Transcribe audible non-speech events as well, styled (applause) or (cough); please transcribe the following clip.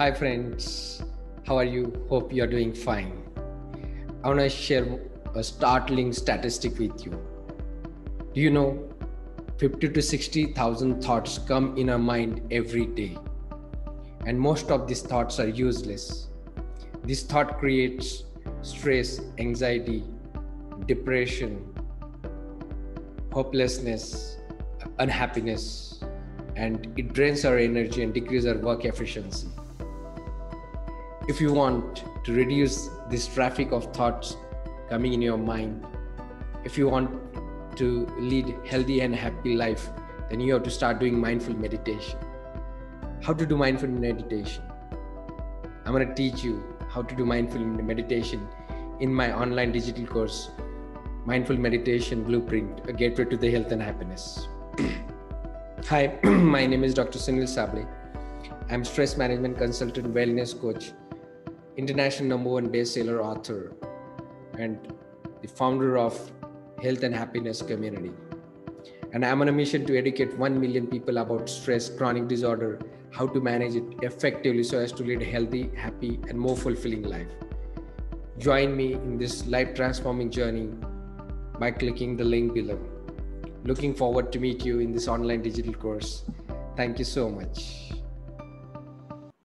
Hi, friends. How are you? Hope you are doing fine. I want to share a startling statistic with you. Do you know 50 to 60,000 thoughts come in our mind every day? And most of these thoughts are useless. This thought creates stress, anxiety, depression, hopelessness, unhappiness, and it drains our energy and decreases our work efficiency. If you want to reduce this traffic of thoughts coming in your mind, if you want to lead healthy and happy life, then you have to start doing mindful meditation. How to do mindful meditation? I'm going to teach you how to do mindful meditation in my online digital course, Mindful Meditation Blueprint, a gateway to the health and happiness. (clears throat) Hi, (clears throat) my name is Dr. Sunil Sable. I'm stress management consultant, wellness coach, international number one bestseller author, and the founder of Health and Happiness Community. And I'm on a mission to educate 1 million people about stress, chronic disorder, how to manage it effectively so as to lead a healthy, happy, and more fulfilling life. Join me in this life transforming journey by clicking the link below. Looking forward to meet you in this online digital course. Thank you so much.